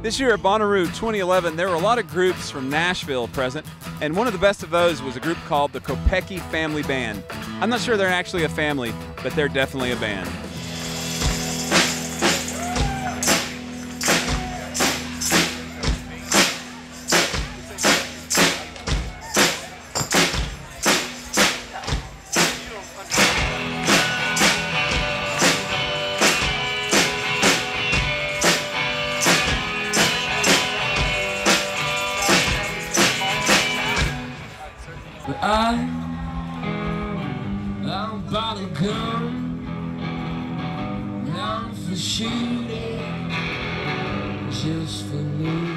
This year at Bonnaroo 2011, there were a lot of groups from Nashville present, and one of the best of those was a group called the Kopecky Family Band. I'm not sure they're actually a family, but they're definitely a band. Shooting, just for looks.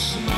Loud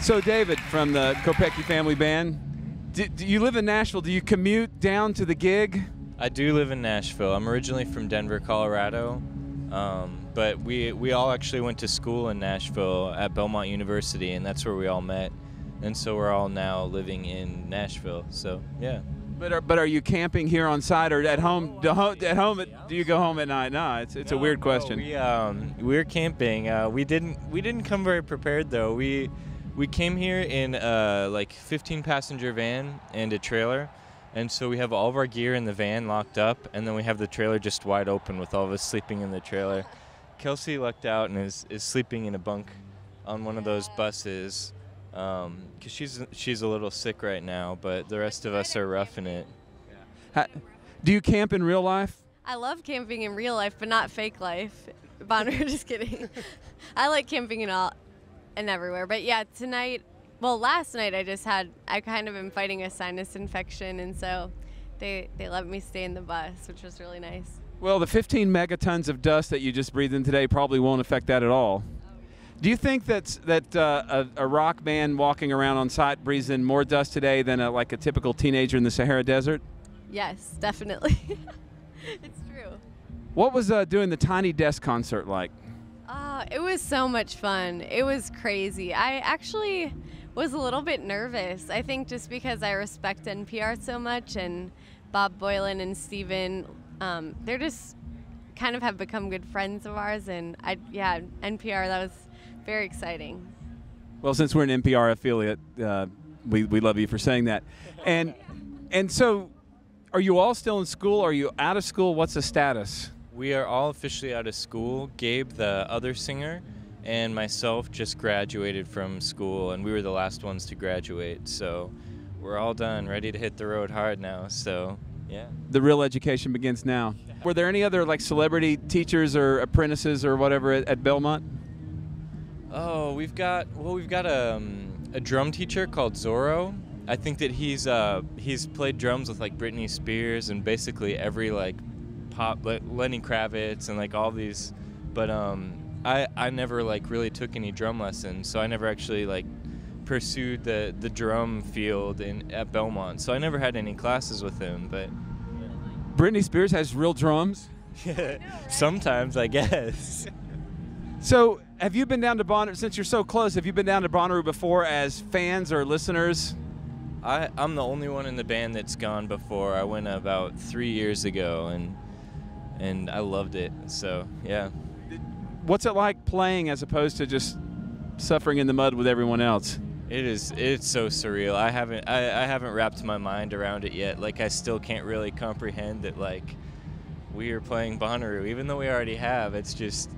So, David from the Kopecky Family Band, do, do you live in Nashville? Do you commute down to the gig? I do live in Nashville. I'm originally from Denver, Colorado, um, but we we all actually went to school in Nashville at Belmont University, and that's where we all met. And so we're all now living in Nashville. So yeah. But are, but are you camping here on site or at home? Do, at home, do you go home at night? No, it's it's a No, weird no, question. we um we're camping. Uh, we didn't we didn't come very prepared though. We we came here in a like 15 passenger van and a trailer. And so we have all of our gear in the van locked up, and then we have the trailer just wide open with all of us sleeping in the trailer. Kelsey lucked out and is, is sleeping in a bunk on one of those buses um, because she's she's a little sick right now, but the rest of us are roughing it. Ha- do you camp in real life? I love camping in real life, but not fake life. Bonner, just kidding. I like camping in all and everywhere. But yeah, tonight, well, last night I just had, I kind of am fighting a sinus infection, and so they they let me stay in the bus, which was really nice. Well, the 15 megatons of dust that you just breathed in today probably won't affect that at all. Do you think that's, that uh, a, a rock band walking around on site breathes in more dust today than a, like a typical teenager in the Sahara Desert? Yes, definitely. it's true. What was uh, doing the Tiny Desk concert like? Uh, it was so much fun. It was crazy. I actually was a little bit nervous. I think just because I respect NPR so much and Bob Boilen and Steven, um, they're just kind of have become good friends of ours. And I, yeah, NPR, that was very exciting. Well, since we're an NPR affiliate, uh, we, we love you for saying that. And and so, are you all still in school? Are you out of school? What's the status? We are all officially out of school. Gabe, the other singer, and myself just graduated from school, and we were the last ones to graduate. So we're all done, ready to hit the road hard now. So yeah. The real education begins now. Were there any other like celebrity teachers or apprentices or whatever at, at Belmont? Oh, we've got well, we've got a, um, a drum teacher called Zoro. I think that he's uh, he's played drums with like Britney Spears and basically every like pop Le- Lenny Kravitz and like all these, but um, I I never like really took any drum lessons, so I never actually like pursued the the drum field in at Belmont. So I never had any classes with him, but Britney Spears has real drums. sometimes I guess. So, have you been down to Bonnaroo since you're so close? Have you been down to Bonnaroo before as fans or listeners? I, I'm the only one in the band that's gone before. I went about three years ago, and and I loved it. So yeah, What's it like playing as opposed to just suffering in the mud with everyone else? it is. It's so surreal. I haven't I, I haven't wrapped my mind around it yet. Like I still can't really comprehend that like we are playing Bonnaroo, even though we already have. It's just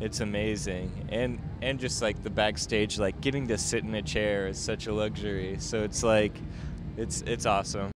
it's amazing, and and just like the backstage, like getting to sit in a chair is such a luxury. So it's like it's it's awesome.